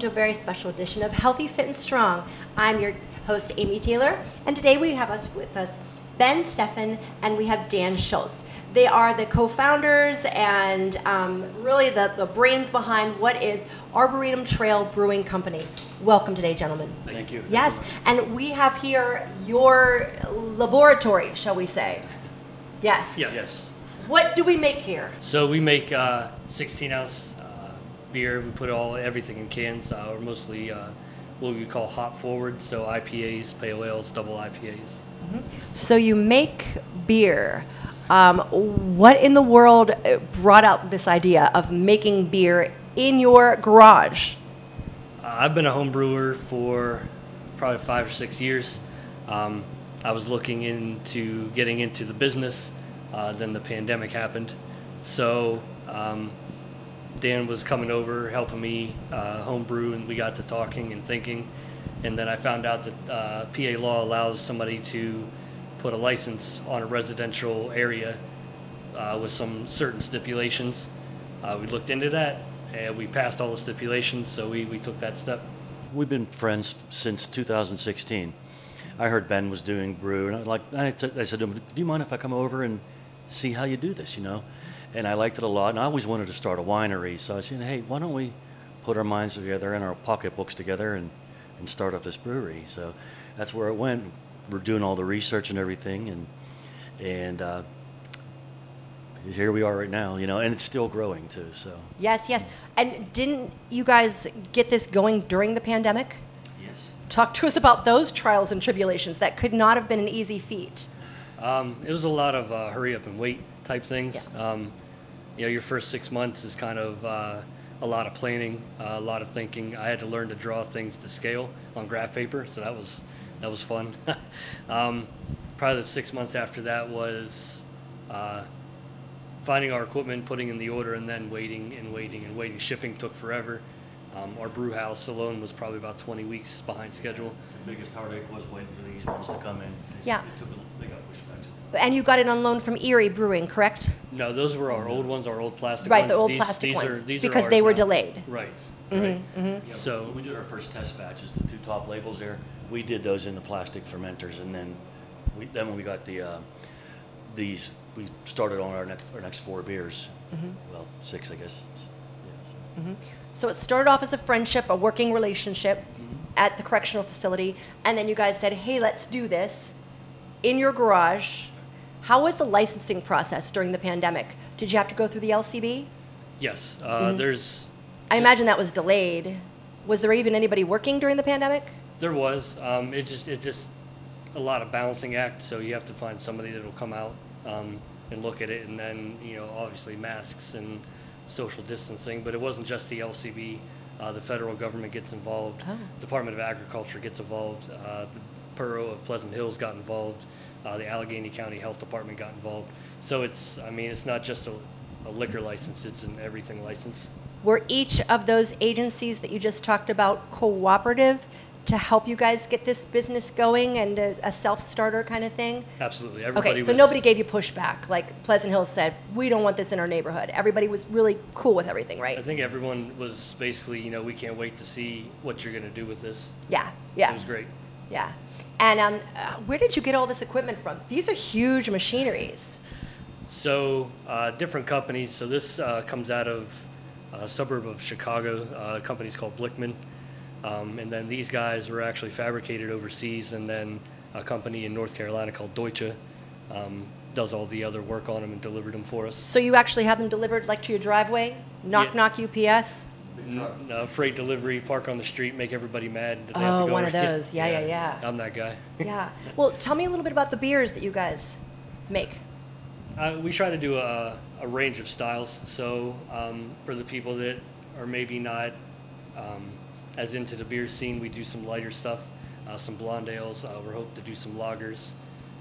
welcome to a very special edition of Healthy, Fit, and Strong. I'm your host, Amy Taylor, and today we have us with us Ben Steffen and we have Dan Schultz. They are the co-founders and um, really the, the brains behind what is Arboretum Trail Brewing Company. Welcome today, gentlemen. Thank you. Yes, and we have here your laboratory, shall we say? Yes. Yeah. Yes. What do we make here? So we make uh, 16 ounce beer. We put all everything in cans. Uh, we're mostly uh, what we call hop forward, so IPAs, pale ales, double IPAs. So you make beer. Um, what in the world uh, brought out this idea of making beer in your garage? Uh, I've been a home brewer for probably five or six years. Um, I was looking into getting into the business. Uh, then the pandemic happened. So um, Dan was coming over, helping me uh, homebrew, and we got to talking and thinking. And then I found out that uh, PA law allows somebody to put a license on a residential area uh, with some certain stipulations. Uh, we looked into that, and we passed all the stipulations, so we, we took that step. We've been friends since 2016. I heard Ben was doing brew, and I like I, t- I said "Do you mind if I come over and see how you do this?" You know, and I liked it a lot. And I always wanted to start a winery, so I said, "Hey, why don't we put our minds together and our pocketbooks together and and start up this brewery?" So that's where it went. We're doing all the research and everything, and and uh, here we are right now. You know, and it's still growing too. So Yes, yes. And didn't you guys get this going during the pandemic? yes. Talk to us about those trials and tribulations. That could not have been an easy feat. Um, it was a lot of uh, hurry up and wait type things. Um, you know, your first six months is kind of uh, a lot of planning, uh, a lot of thinking. I had to learn to draw things to scale on graph paper, so that was that was fun. um, probably the six months after that was uh, finding our equipment, putting in the order, and then waiting and waiting and waiting. Shipping took forever. Um, our brew house alone was probably about 20 weeks behind schedule. The biggest heartache was waiting for these ones to come in. They- Yeah. It took a, they got pushed back. And you got it on loan from Erie Brewing, correct? No, those were our old ones, our old plastic Right, ones. the old These- plastic these Are, ones, these because are they ours were now. delayed. Mm-hmm, Right, right. Yeah, So- when we did our first test batches, the two top labels there, we did those in the plastic fermenters, and then we, then when we got the uh, these, we started on our next our next four beers. Mm-hmm. Well, six, I guess. S- yeah, so- So it started off as a friendship, a working relationship Mm-hmm. at the correctional facility, and then you guys said, "Hey, let's do this in your garage." How was the licensing process during the pandemic? Did you have to go through the LCB? Yes, uh, Mm-hmm. there's, I imagine that was delayed. Was there even anybody working during the pandemic? there was, um, it just, it just, a lot of balancing act, so you have to find somebody that'll come out, um, and look at it, and then, you know, obviously masks and social distancing, but it wasn't just the LCB. Uh, the federal government gets involved, Oh. Department of Agriculture gets involved, uh, the Borough of Pleasant Hills got involved, uh, the Allegheny County Health Department got involved. So it's, I mean, it's not just a, a liquor license, it's an everything license. Were each of those agencies that you just talked about cooperative to help you guys get this business going and a, a self-starter kind of thing? Absolutely, everybody Okay, so was- nobody gave you pushback, like Pleasant Hills said, we don't want this in our neighborhood. Everybody was really cool with everything, right? I think everyone was basically, you know, we can't wait to see what you're going to do with this. Yeah, yeah. It was great. Yeah. And um, uh, where did you get all this equipment from? These are huge machineries. So, uh, different companies. So, this uh, comes out of a suburb of Chicago. Uh, a company's called Blickman. Um, and then these guys were actually fabricated overseas. And then a company in North Carolina called Deutsche um, does all the other work on them and delivered them for us. So you actually have them delivered like to your driveway? Knock, Yeah. knock UPS? N- uh, freight delivery, park on the street, make everybody mad. That they have Oh, to go one of over- those. Yeah, yeah, yeah. I'm that guy. Yeah. Well, tell me a little bit about the beers that you guys make. Uh, we try to do a, a range of styles. So um, for the people that are maybe not um, as into the beer scene, we do some lighter stuff, uh, some blonde ales. Uh, we're hoping to do some lagers,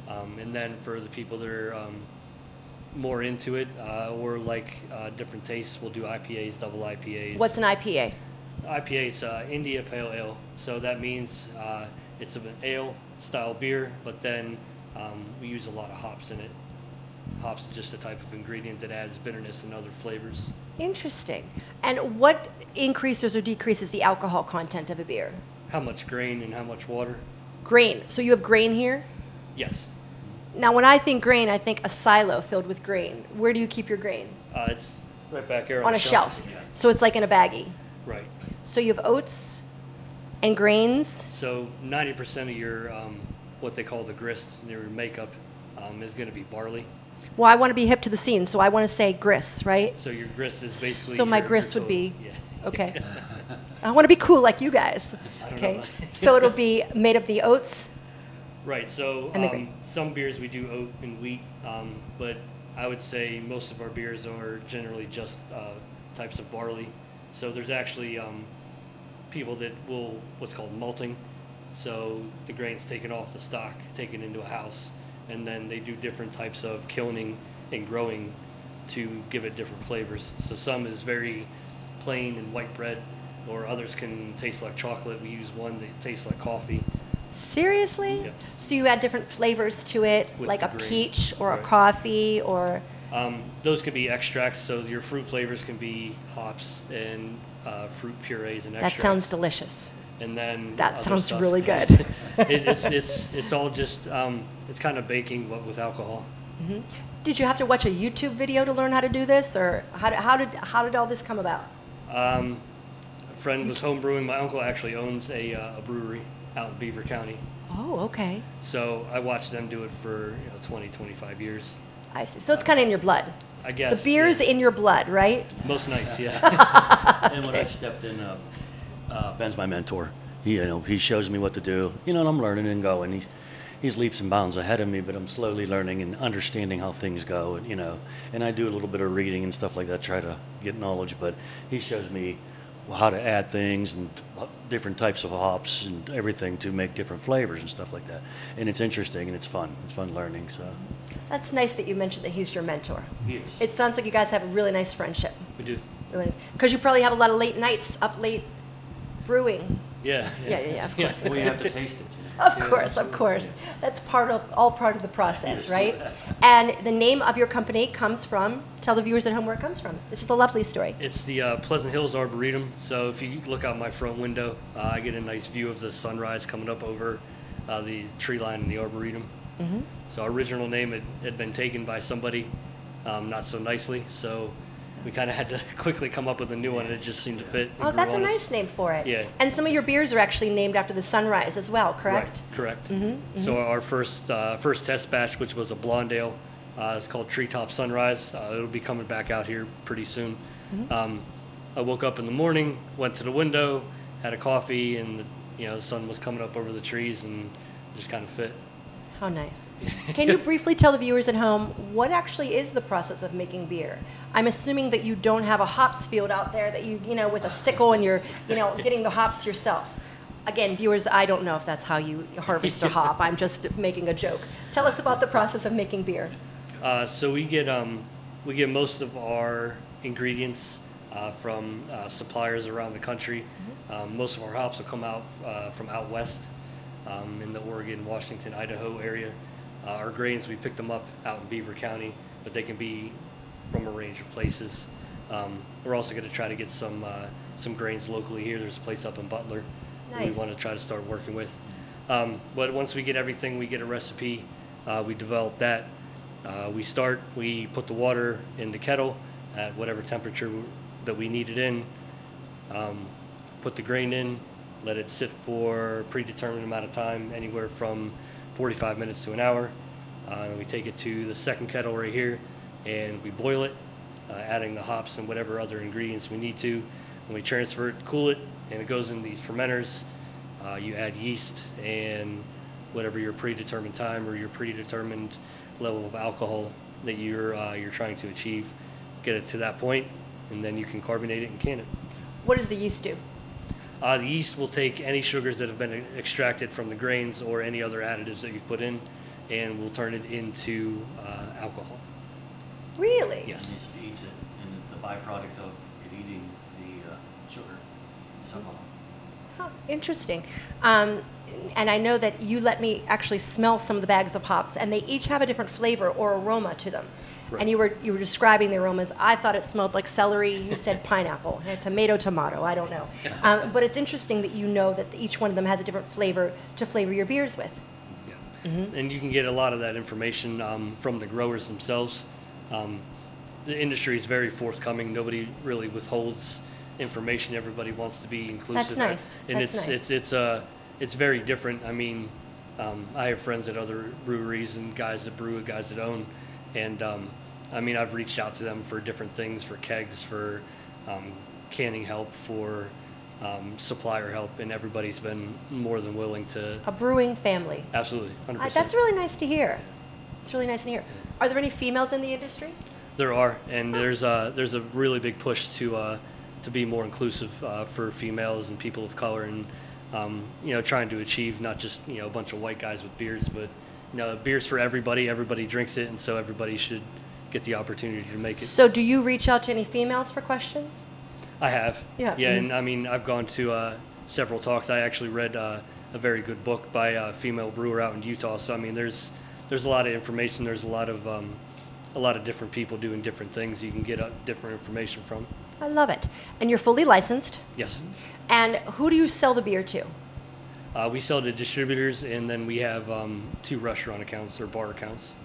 um, and then for the people that are um, more into it uh, or like uh, different tastes, we'll do IPAs, double IPAs. What's an IPA? IPA? It's uh, India Pale Ale. So that means uh, it's an ale style beer, but then um, we use a lot of hops in it. Hops is just a type of ingredient that adds bitterness and other flavors. Interesting. And what increases or decreases the alcohol content of a beer? How much grain and how much water? Grain. So you have grain here? Yes. Now, when I think grain, I think a silo filled with grain. Where do you keep your grain? Uh, it's right back here on, On a shelf. Yeah. So it's like in a baggie. Right. So you have oats and grains. So 90% of your um, what they call the grist, your makeup, um, is going to be barley. Well, I want to be hip to the scene, so I want to say grist, right? So your grist is basically. So my your- your grist would be Yeah. okay. I want to be cool like you guys. I don't Okay. so it'll be made of the oats. Right. So um, some beers we do oat and wheat, um, but I would say most of our beers are generally just uh, types of barley. So there's actually um, people that will what's called malting. So the grain's taken off the stock, taken into a house, and then they do different types of kilning and growing to give it different flavors. So some is very plain and white bread, or others can taste like chocolate. We use one that tastes like coffee. Seriously? Yep. So you add different flavors to it, With like a grain. peach or a coffee or Um, those could be extracts, so your fruit flavors can be hops and uh, fruit purees and extracts. that sounds delicious. And then That sounds stuff. really good. it, it's it's it's all just um, it's kind of baking but with alcohol. Did you have to watch a YouTube video to learn how to do this, or how did how did how did all this come about? Um, a friend was home brewing. My uncle actually owns a, uh, a brewery out in Beaver County, Oh, okay. so I watched them do it for you know 20, 25 years. I see. So it's kind of in your blood. I guess the beer's yeah. in your blood, right? most nights, yeah. And when I stepped in, uh, uh, Ben's my mentor. He, you know, he shows me what to do. You know, and I'm learning and going. He's he's leaps and bounds ahead of me, but I'm slowly learning and understanding how things go. And you know, and I do a little bit of reading and stuff like that, try to get knowledge. But he shows me how to add things and different types of hops and everything to make different flavors and stuff like that. And it's interesting and it's fun. It's fun learning. So That's nice that you mentioned that he's your mentor. yes. It sounds like you guys have a really nice friendship. we do. Really nice. Because you probably have a lot of late nights up late brewing. Yeah. Yeah, yeah, yeah, of course. well, you have to taste it. Of Yeah, course, of absolutely. course. That's part of all part of the process, Yes. right? And the name of your company comes from. Tell the viewers at home where it comes from. This is a lovely story. It's the uh, Pleasant Hills Arboretum. So if you look out my front window, uh, I get a nice view of the sunrise coming up over uh, the tree line in the Arboretum. Mm-hmm. So our original name had, had been taken by somebody, um, not so nicely. So we kind of had to quickly come up with a new one, and it just seemed to fit. Oh, that's a nice name for it. Yeah. And some of your beers are actually named after the sunrise as well, correct? Right, correct. Mm-hmm, So our first uh, first test batch, which was a blonde ale, uh, is called Treetop Sunrise. Uh, it'll be coming back out here pretty soon. Mm-hmm. Um, I woke up in the morning, went to the window, had a coffee, and the, you know the sun was coming up over the trees, and just kind of fit. How nice. Can you briefly tell the viewers at home what actually is the process of making beer? I'm assuming that you don't have a hops field out there that you, you know, with a sickle and you're, you know, getting the hops yourself. Again, viewers, I don't know if that's how you harvest a hop. I'm just making a joke. Tell us about the process of making beer. Uh, so we get um, we get most of our ingredients uh, from uh, suppliers around the country. Um, most of our hops will come out uh, from out west um, in the Oregon, Washington, Idaho area. Uh, our grains we pick them up out in Beaver County, but they can be from a range of places. Um, we're also going to try to get some uh, some grains locally here. There's a place up in Butler that we want to try to start working with. Um, but once we get everything, we get a recipe. Uh, we develop that. Uh, we start. We put the water in the kettle at whatever temperature that we need it in. Um, put the grain in. Let it sit for a predetermined amount of time, anywhere from 45 minutes to an hour. Uh, we take it to the second kettle right here, and we boil it, uh, adding the hops and whatever other ingredients we need to. And we transfer it, cool it, and it goes in these fermenters. Uh, you add yeast and whatever your predetermined time or your predetermined level of alcohol that you're uh, you're trying to achieve. Get it to that point, and then you can carbonate it and can it. What does the yeast do? Uh, the yeast will take any sugars that have been extracted from the grains or any other additives that you've put in, and will turn it into uh, alcohol. Really? Yes. Yeast eats it, and it's a byproduct of it eating the uh, sugar. It's alcohol. Huh, interesting. Um, and I know that you let me actually smell some of the bags of hops, and they each have a different flavor or aroma to them. Right. And you were you were describing the aromas. I thought it smelled like celery. You said pineapple, eh, tomato, tomato. I don't know. Um, but it's interesting that you know that each one of them has a different flavor to flavor your beers with. Yeah. And you can get a lot of that information um, from the growers themselves. Um, the industry is very forthcoming. Nobody really withholds information. Everybody wants to be inclusive. That's nice. And That's it's nice. it's it's uh it's very different. I mean, um, I have friends at other breweries and guys that brew, guys that own, and um, I mean, I've reached out to them for different things, for kegs, for um, canning help, for um, supplier help, and everybody's been more than willing to. A brewing family. Absolutely, Uh, that's really nice to hear. It's really nice to hear. Are there any females in the industry? There are, and there's a there's a really big push to uh, to be more inclusive uh, for females and people of color, and um, you know, trying to achieve not just you know a bunch of white guys with beards, but you know, beers for everybody. Everybody drinks it, and so everybody should get the opportunity to make it. So, do you reach out to any females for questions? I have. Yeah. Yeah, Mhm. and I mean, I've gone to uh, several talks. I actually read uh, a very good book by a female brewer out in Utah. So I mean, there's there's a lot of information. There's a lot of um, a lot of different people doing different things. You can get uh, different information from. I love it. And you're fully licensed. Yes. And who do you sell the beer to? Uh, we sell to distributors, and then we have um, two restaurant accounts or bar accounts.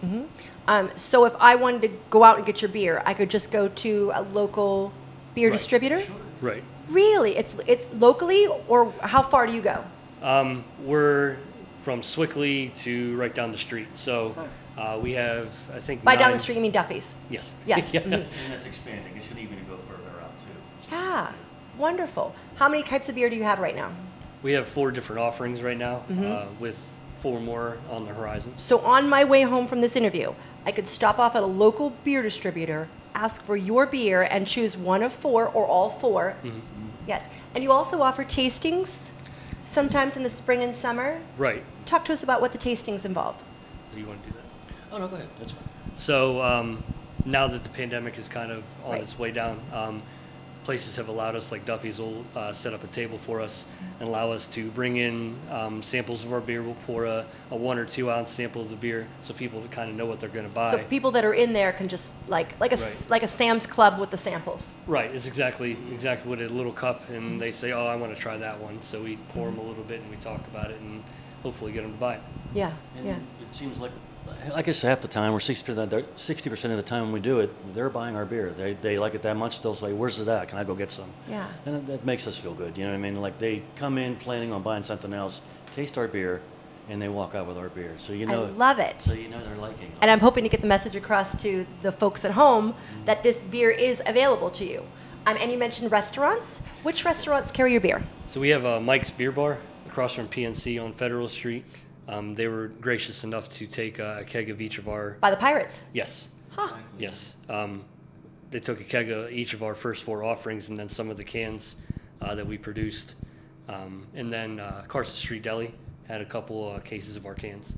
Um, so, if I wanted to go out and get your beer, I could just go to a local beer Right. distributor. Right. Really? It's it's locally, or how far do you go? Um, we're from Sewickley to right down the street. So uh, we have, I think. By down the street, you mean Duffy's? Yes. Yes. Yeah. Mhm. And that's expanding. It's going to even go further out too. Yeah. Wonderful. How many types of beer do you have right now? We have four different offerings right now, Mm-hmm. uh, with four more on the horizon. So, on my way home from this interview, I could stop off at a local beer distributor, ask for your beer, and choose one of four or all 4 Yes. And you also offer tastings sometimes in the spring and summer. Right. Talk to us about what the tastings involve. Do you want to do that? Oh no, go ahead. That's fine. So um, now that the pandemic is kind of on Right. its way down, um, places have allowed us, like Duffy's, will uh, set up a table for us and allow us to bring in um, samples of our beer. We'll pour a, a one or two ounce sample of the beer so people kind of know what they're going to buy. So people that are in there can just like like a s- Right. like a Sam's Club with the samples. Right, it's exactly exactly what a little cup, and they say, "Oh, I want to try that one." So we pour Mm-hmm. them a little bit, and we talk about it, and hopefully get them to buy it. Yeah. And Yeah. it seems like, I guess half the time, or 60%, 60% of the time when we do it, they're buying our beer. They, they like it that much, they'll say, where's it at? Can I go get some? Yeah. And that- that makes us feel good, you know what I mean? Like they come in planning on buying something else, taste our beer, and they walk out with our beer. So you I know, love it. so you know they're liking it. And I'm hoping to get the message across to the folks at home that this beer is available to you. Um, and you mentioned restaurants. Which restaurants carry your beer? So we have uh, Mike's Beer Bar across from PNC on Federal Street. Um, they were gracious enough to take uh, a keg of each of our By the Pirates. yes, Huh. yes. Um, they took a keg of each of our first four offerings, and then some of the cans uh, that we produced, um, and then uh, Carson Street Deli had a couple uh, cases of our cans.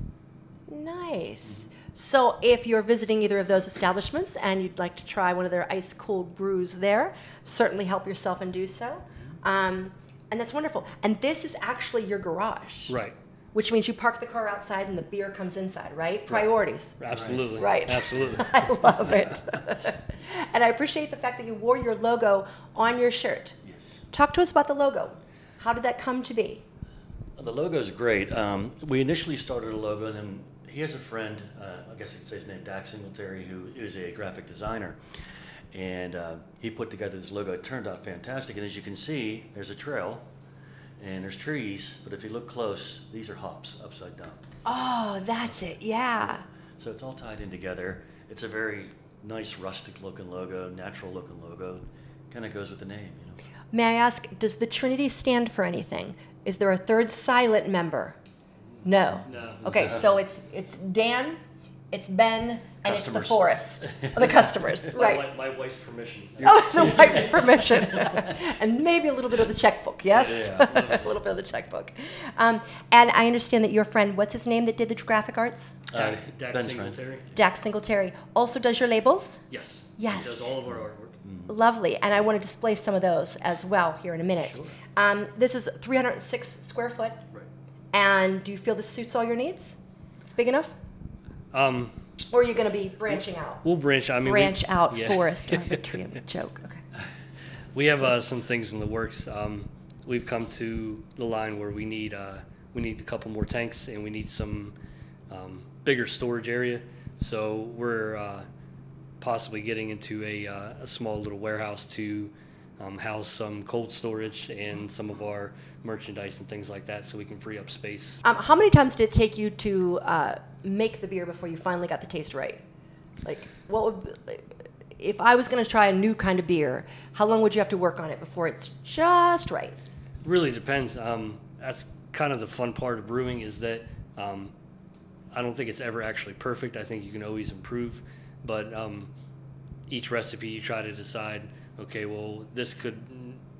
Nice. So if you're visiting either of those establishments and you'd like to try one of their ice cold brews there, certainly help yourself and do so. Um, and that's wonderful. And this is actually your garage. Right. Which means you park the car outside and the beer comes inside, right? Priorities. Absolutely. Right. Absolutely. I love it. and I appreciate the fact that you wore your logo on your shirt. Yes. Talk to us about the logo. How did that come to be? The logo's great. Um, we initially started a logo, and then he has a friend, uh, I guess I could say his name, Dak Singletary, who is a graphic designer. And uh, he put together this logo. It turned out fantastic. And as you can see, there's a trail and there's trees, but if you look close, these are hops upside down. Oh, that's it. Yeah. So it's all tied in together. It's a very nice rustic looking logo, natural looking logo. Kind of goes with the name, you know. May I ask, does the Trinity stand for anything? Is there a third silent member? No. No. Okay, so it's it's Dan, it's Ben, and it's the Customers. forest. the customers, My, right. wi- my wife's permission. Oh, the wife's permission. and maybe a little bit of the checkbook, yes? Yeah. a little bit of the checkbook. Um, and I understand that your friend, what's his name that did the graphic arts? Uh, Dak, Dak Ben's friend. Singletary. Dak Singletary, also does your labels? Yes. Yes. He does all of our artwork. Lovely, and I want to display some of those as well here in a minute. Sure. Um, this is 306 square foot, Right. And do you feel this suits all your needs? It's big enough? Um, Or are you going to be branching out? we'll branch. I mean, we- Branch out, yeah. forest, arbitrary joke. Okay. We have uh, some things in the works. Um, we've come to the line where we need uh, we need a couple more tanks and we need some um, bigger storage area. So we're uh, possibly getting into a, uh, a small little warehouse to um, house some cold storage and some of our merchandise and things like that, so we can free up space. Um, how many times did it take you to uh, make the beer before you finally got the taste right? Like, what would, if I was going to try a new kind of beer, how long would you have to work on it before it's just right? Really depends. Um, that's kind of the fun part of brewing is that um, I don't think it's ever actually perfect. I think you can always improve, but um, each recipe you try to decide, okay, well, this could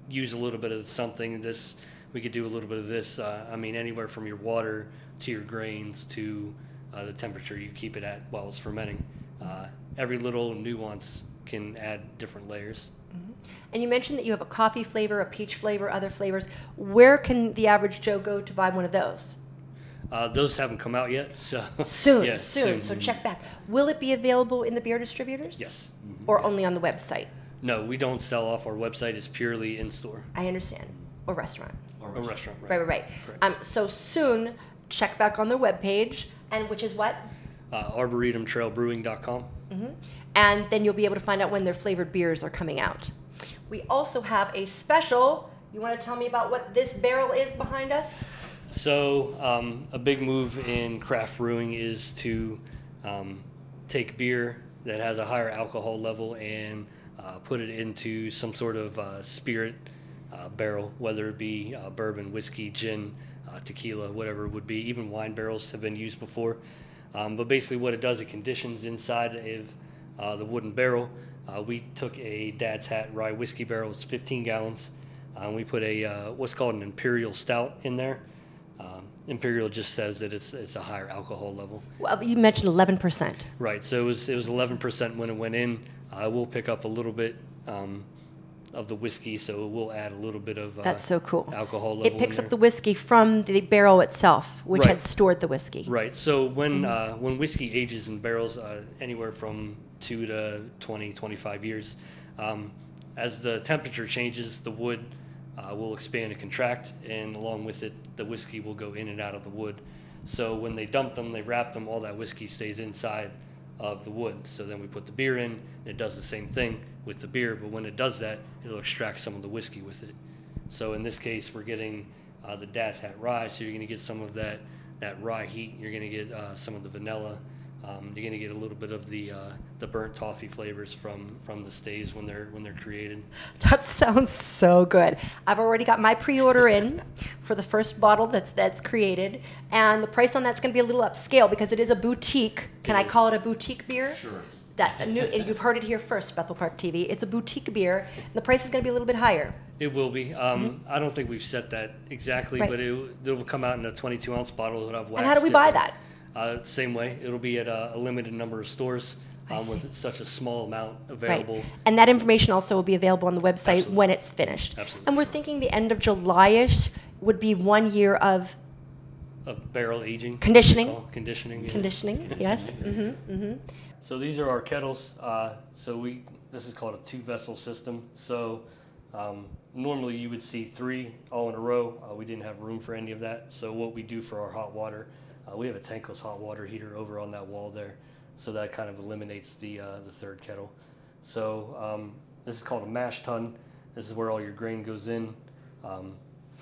use a little bit of something. This we could do a little bit of this. Uh, I mean, anywhere from your water to your grains to uh, the temperature you keep it at while it's fermenting. Uh, every little nuance can add different layers. And you mentioned that you have a coffee flavor, a peach flavor, other flavors. Where can the average Joe go to buy one of those? Uh, those haven't come out yet, so Soon, Yeah, soon, So check back. Will it be available in the beer distributors? Yes. Or only on the website? No, we don't sell off our website. It's purely in store. I understand. Or restaurant. A restaurant, Right, right, right. Correct. Um, so soon, check back on their webpage, and which is what? Uh, ArboretumTrailBrewing.com. And then you'll be able to find out when their flavored beers are coming out. We also have a special. You want to tell me about what this barrel is behind us? So, um, a big move in craft brewing is to um, take beer that has a higher alcohol level and uh, put it into some sort of uh, spirit uh, barrel, whether it be uh, bourbon, whiskey, gin, uh, tequila, whatever it would be. Even wine barrels have been used before. Um, but basically, what it does, it conditions inside of uh, the wooden barrel. Uh, we took a Dad's Hat rye whiskey barrel, it's 15 gallons. Uh, and we put a uh, what's called an imperial stout in there. Um, imperial just says that it's it's a higher alcohol level. Well, you mentioned 11%. Right. So it was it was 11% when it went in. Uh, we'll pick up a little bit um, of the whiskey, so we'll add a little bit of uh, That's so cool. alcohol. It picks up the whiskey from the barrel itself, which had stored the whiskey. Right. So when Mm-hmm. uh, when whiskey ages in barrels, uh, anywhere from two to 20, 25 years, um, as the temperature changes, the wood uh, will expand and contract, and along with it, the whiskey will go in and out of the wood. So when they dump them, they wrap them, all that whiskey stays inside of the wood. So then we put the beer in, and it does the same thing with the beer, but when it does that, it'll extract some of the whiskey with it. So in this case, we're getting uh, the Dad's Hat rye, so you're going to get some of that that rye heat. You're going to get uh, some of the vanilla. Um, you're going to get a little bit of the uh, the burnt toffee flavors from from the staves when they're when they're created. That sounds so good. I've already got my pre-order in for the first bottle that's that's created, and the price on that's going to be a little upscale because it is a boutique. Can It I is. call it a boutique beer? Sure. That new, you've heard it here first, Bethel Park TV. It's a boutique beer, and the price is going to be a little bit higher. It will be. Um, I don't think we've set that exactly, Mm-hmm. Right. but it, it will come out in a 22 ounce bottle. It'll have wax. And how do we buy it. that? Uh, same way. It'll be at a, a limited number of stores um, with such a small amount available. Right. And that information also will be available on the website Absolutely. when it's finished. Absolutely. And we're thinking the end of July-ish would be one year of Of barrel aging. Conditioning. Oh, Conditioning. yeah. conditioning. Yes. Mm-hmm. Mm-hmm. So these are our kettles. Uh, so we this is called a two vessel system. So um, normally you would see three all in a row. Uh, we didn't have room for any of that. So what we do for our hot water, uh, we have a tankless hot water heater over on that wall there. So that kind of eliminates the uh, the third kettle. So um, this is called a mash tun. This is where all your grain goes in. Um,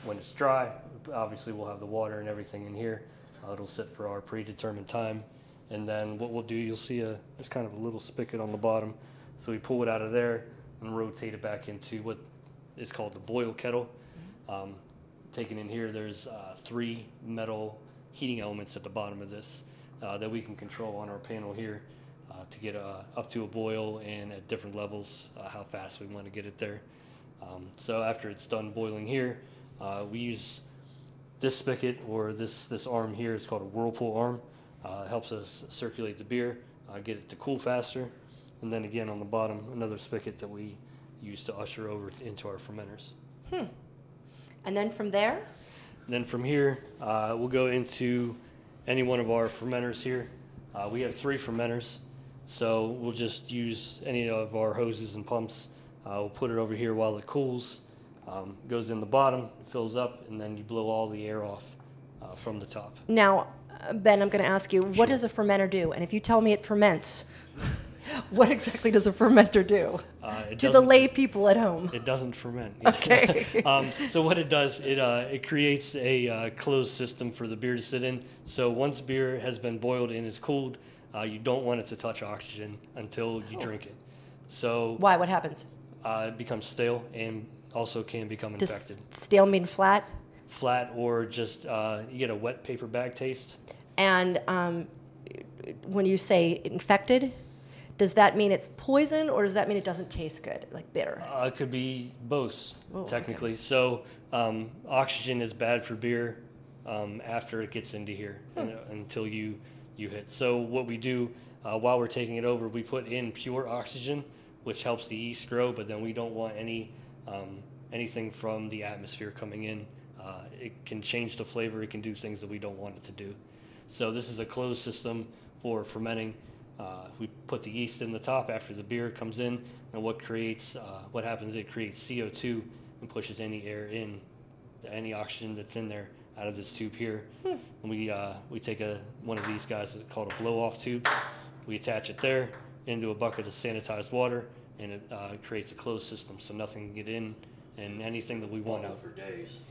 when it's dry, obviously we'll have the water and everything in here. Uh, it'll sit for our predetermined time. And then what we'll do, you'll see a there's kind of a little spigot on the bottom. So we pull it out of there and rotate it back into what is called the boil kettle. Um, taken in here, there's uh, three metal heating elements at the bottom of this uh, that we can control on our panel here uh, to get uh, up to a boil and at different levels uh, how fast we want to get it there. Um, so after it's done boiling here, uh, we use this spigot or this this arm here is called a whirlpool arm. Uh, helps us circulate the beer, uh, get it to cool faster, and then again on the bottom another spigot that we use to usher over into our fermenters. Hmm. And then from there, Then from here, uh, we'll go into any one of our fermenters here. Uh, we have three fermenters, so we'll just use any of our hoses and pumps. Uh, we'll put it over here while it cools. Um, goes in the bottom, fills up, and then you blow all the air off uh, from the top. Now, Ben, I'm going to ask you, what does a fermenter do? And if you tell me it ferments, what exactly does a fermenter do Uh, to the lay people at home? It doesn't ferment. Okay. um, so what it does, it uh, it creates a uh, closed system for the beer to sit in. So once beer has been boiled and is cooled, uh, you don't want it to touch oxygen until you drink it. So Why? What happens? uh, it becomes stale and also can become Does infected. stale mean flat? Flat or just uh, you get a wet paper bag taste. And um, when you say infected, does that mean it's poison or does that mean it doesn't taste good, like bitter? Uh, it could be both, Oh, okay. technically. So um, oxygen is bad for beer um, after it gets into here Hmm. uh, until you you hit. So what we do uh, while we're taking it over, we put in pure oxygen, which helps the yeast grow. But then we don't want any um, anything from the atmosphere coming in. Uh, it can change the flavor. It can do things that we don't want it to do. So this is a closed system for fermenting. Uh, we put the yeast in the top after the beer comes in, and what creates uh, what happens? It creates CO2 and pushes any air in, any oxygen that's in there out of this tube here. And we uh, we take a one of these guys it's called a blow off tube. We attach it there into a bucket of sanitized water, and it uh, creates a closed system, so nothing can get in, and anything that we want out. for days.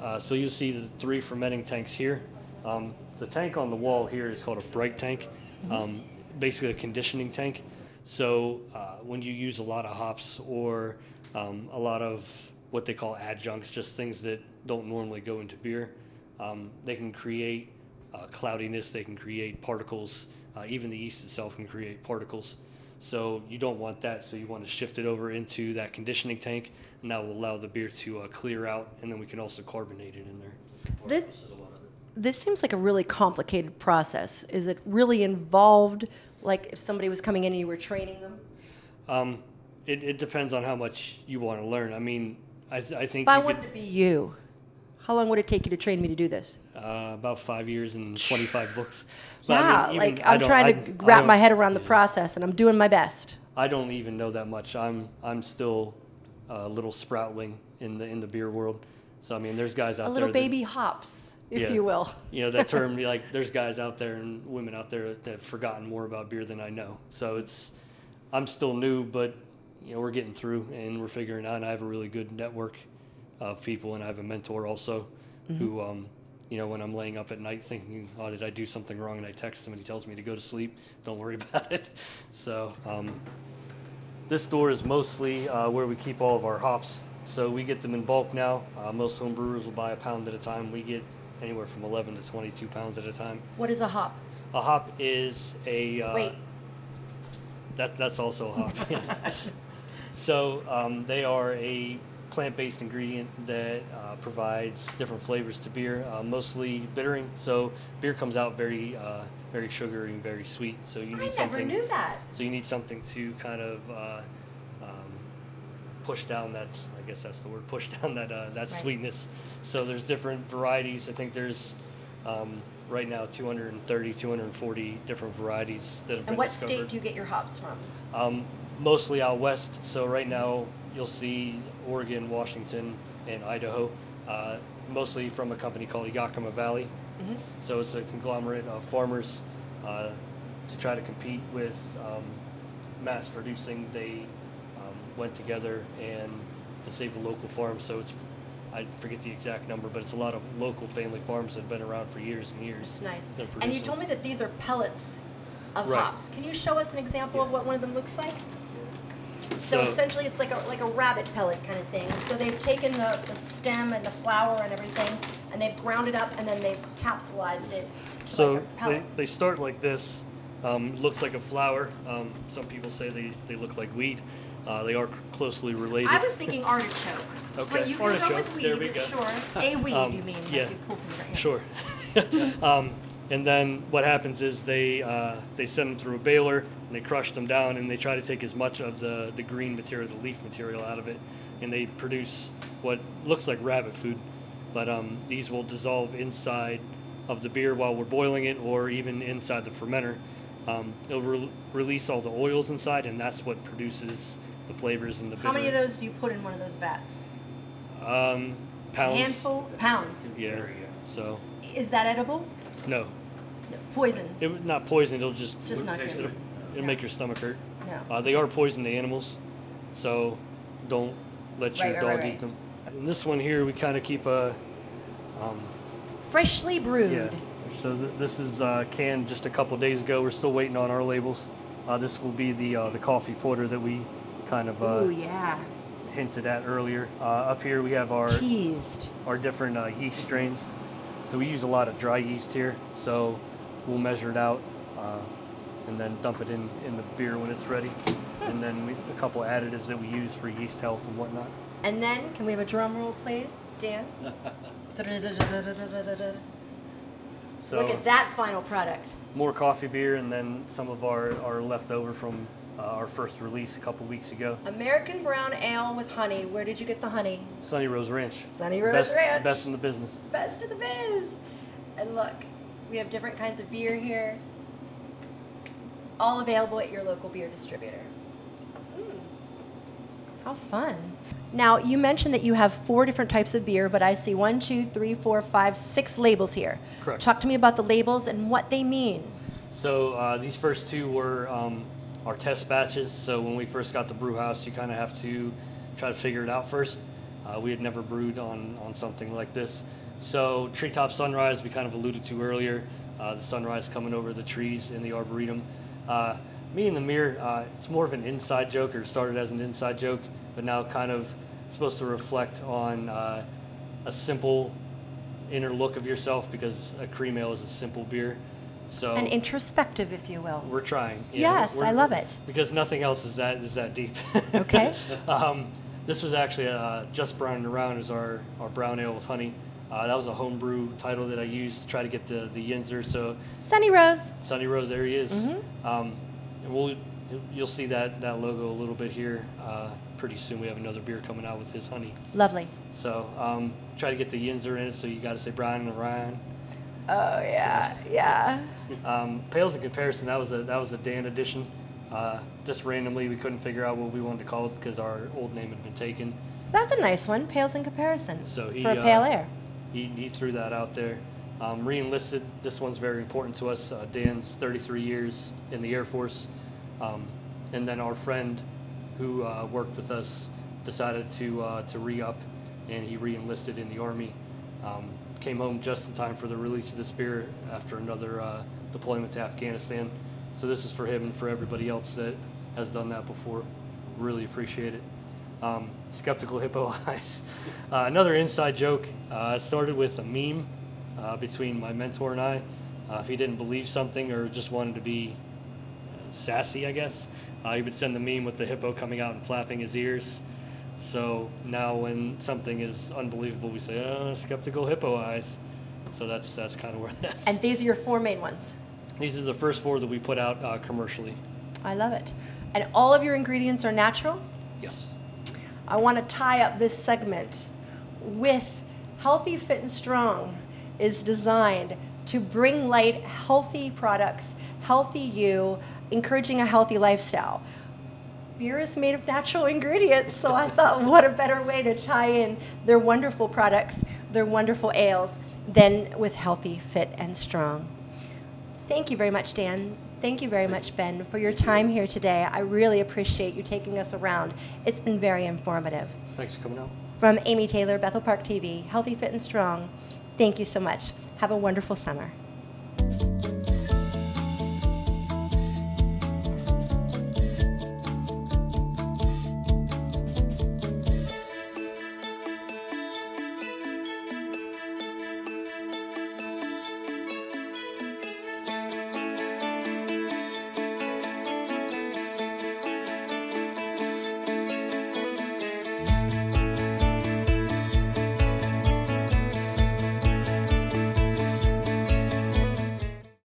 Uh, so you'll see the three fermenting tanks here. Um, the tank on the wall here is called a bright tank, um, basically a conditioning tank. So uh, when you use a lot of hops or um, a lot of what they call adjuncts, just things that don't normally go into beer, um, they can create uh, cloudiness, they can create particles, uh, even the yeast itself can create particles. So you don't want that, so you want to shift it over into that conditioning tank, and that will allow the beer to uh, clear out, and then we can also carbonate it in there. This, this seems like a really complicated process. Is it really involved? Like if somebody was coming in and you were training them? Um, it, it depends on how much you want to learn. I mean, I, th- I think If I you wanted to be you, how long would it take you to train me to do this? uh, about five years and 25 books. But I Yeah, mean, even- like I I'm trying I- to I wrap my head around the process, and I'm doing my best. I don't even know that much. I'm I'm still a little sproutling in the in the beer world. So I mean, there's guys out there. A there. little that- baby hops, if Yeah. you will. you know that term like there's guys out there and women out there that have forgotten more about beer than I know. So it's I'm still new, but you know we're getting through and we're figuring out. And I have a really good network of people, and I have a mentor also who um, you know when I'm laying up at night thinking, oh, did I do something wrong? And I text him and he tells me to go to sleep. Don't worry about it. So um, this store is mostly uh, where we keep all of our hops. So we get them in bulk now. Uh, most home brewers will buy a pound at a time. We get anywhere from 11 to 22 pounds at a time. What is a hop? A hop is a. Uh, Wait. That, that's also a hop. so um, they are a plant-based ingredient that uh, provides different flavors to beer, uh, mostly bittering. So beer comes out very, uh, very sugary and very sweet. So you need I never something. knew that. So you need something to kind of uh, um, push down that. I guess that's the word. Push down that uh, that Right. sweetness. So there's different varieties. I think there's um, right now 230, 240 different varieties that have been And what discovered. state do you get your hops from? Um, mostly out west. So right now you'll see Oregon, Washington, and Idaho. Uh, mostly from a company called Yakima Valley. Mm-hmm. So it's a conglomerate of farmers uh, to try to compete with um, mass producing. They um, went together and to save the local farms. So it's I forget the exact number, but it's a lot of local family farms that have been around for years and years. Nice. And you told me that these are pellets of Right. hops. Can you show us an example of what one of them looks like? So, So- essentially, it's like a like a rabbit pellet kind of thing. So they've taken the, the stem and the flower and everything, and they've ground it up, and then they've capsulized it. So like they, they start like this. Um, looks like a flower. Um, some people say they, they look like wheat. Uh, they are closely related. I was thinking artichoke. Okay, But you can artichoke. go with weed, There we go. sure. A weed, Um, you mean? like yeah. you pull from the yes. Sure. and then what happens is they uh, they send them through a baler and they crush them down and they try to take as much of the, the green material, the leaf material out of it, and they produce what looks like rabbit food. but um, these will dissolve inside of the beer while we're boiling it, or even inside the fermenter. Um, it'll re- release all the oils inside, and that's what produces the flavors and the. Beer. How many of those do you put in one of those vats? Um, pounds. Handful, pounds. Yeah. So Is that edible? No. Poison. it would not poison. It'll just Just not it'll, good. it'll make your stomach hurt. No. Uh, they are poison to animals, so don't let your Right, right, dog right, right. eat them. And this one here, we kind of keep a. Um, Freshly brewed. yeah. So th- this is uh, canned just a couple days ago. We're still waiting on our labels. Uh, this will be the uh, the coffee porter that we kind of uh, Ooh, yeah. hinted at earlier. Uh, up here we have our Teased. our different uh, yeast strains. So we use a lot of dry yeast here. So we'll measure it out uh, and then dump it in, in the beer when it's ready. And then we, a couple additives that we use for yeast health and whatnot. And then, can we have a drum roll, please, Dan? So Look at that final product. more coffee beer and then some of our, our leftover from uh, our first release a couple weeks ago. American brown ale with honey. Where did you get the honey? Sunny Rose Ranch. Sunny Rose best, Ranch. Best in the business. Best of the biz. And look, we have different kinds of beer here. All available at your local beer distributor. Mm. How fun. Now, you mentioned that you have four different types of beer, but I see one, two, three, four, five, six labels here. Correct. Talk to me about the labels and what they mean. So uh, these first two were um, our test batches. So when we first got the brew house, you kind of have to try to figure it out first. Uh, we had never brewed on, on something like this. So treetop sunrise, we kind of alluded to earlier. Uh, the sunrise coming over the trees in the arboretum. Uh, me and the mirror, uh, it's more of an inside joke, or started as an inside joke, but now kind of supposed to reflect on uh, a simple inner look of yourself because a cream ale is a simple beer. So an introspective, if you will. we're trying. Yes, we're- I love it. Because nothing else is that is that deep. Okay. um, this was actually uh, just browning around as our, our brown ale with honey. Uh, that was a homebrew title that I used to try to get the the Yinzer. So Sunny Rose. Sunny Rose, there he is. Mm-hmm. Um, and we'll you'll see that that logo a little bit here. Uh, pretty soon we have another beer coming out with his honey. Lovely. So um, try to get the Yinzer in it. So you got to say Brian and Ryan. Oh, yeah, yeah. Um, Pales in comparison, that was a that was a Dan edition. Uh, just randomly, we couldn't figure out what we wanted to call it because our old name had been taken. That's a nice one. Pales in comparison. So he for a uh, pale air. He, he threw that out there. Um, re-enlisted. This one's very important to us. Uh, Dan's 33 years in the Air Force, um, and then our friend who uh, worked with us decided to uh, to re-up, and he re-enlisted in the Army. Um, came home just in time for the release of the beer after another uh, deployment to Afghanistan. So this is for him and for everybody else that has done that before. Really appreciate it. Um, skeptical hippo eyes. Uh, another inside joke. Uh, it started with a meme uh, between my mentor and I. Uh, if he didn't believe something or just wanted to be uh, sassy, I guess, uh, he would send the meme with the hippo coming out and flapping his ears. So now when something is unbelievable, we say, "Oh, skeptical hippo eyes." So that's that's kind of where that's. And these are your four main ones. these are the first four that we put out uh, commercially. I love it. And all of your ingredients are natural? Yes. I want to tie up this segment with Healthy, Fit, and Strong is designed to bring light healthy products, healthy you, encouraging a healthy lifestyle. Beer is made of natural ingredients, so I thought, what a better way to tie in their wonderful products, their wonderful ales, than with Healthy, Fit, and Strong. Thank you very much, Dan. Thank you very much, Ben, for your time here today. I really appreciate you taking us around. It's been very informative. Thanks for coming out. From Amy Taylor, Bethel Park TV, Healthy, Fit, and Strong, thank you so much. Have a wonderful summer.